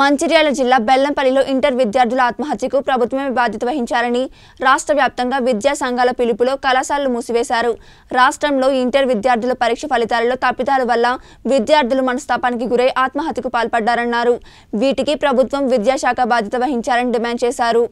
మంచిర్యాల జిల్లా బెల్లంపల్లిలో ఇంటర్ విద్యార్థుల ఆత్మహత్యకు ప్రభుత్వమే బాధ్యత వహించాలని రాష్ట్ర వ్యాప్తంగా విద్యా సంఘాల పిలుపులో కళాశాలలు మూసివేశారు. రాష్ట్రంలో ఇంటర్ విద్యార్థుల పరీక్ష ఫలితాలలో తప్పిదాల వల్ల విద్యార్థులు మనస్తాపానికి గురై ఆత్మహత్యకు పాల్పడ్డారన్నారు. వీటికి ప్రభుత్వం విద్యాశాఖ బాధ్యత వహించాలని డిమాండ్ చేశారు.